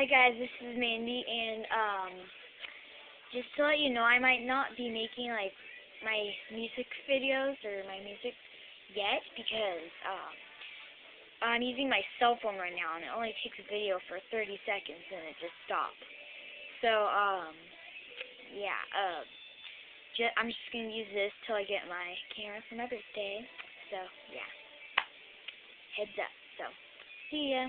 Hi guys, this is Mandy, and um, just to let you know, I might not be making like my music videos or my music yet because um, I'm using my cell phone right now, and it only takes a video for 30 seconds, and it just stops. So um, yeah, uh, ju I'm just gonna use this till I get my camera for my birthday. So yeah, heads up. So see ya.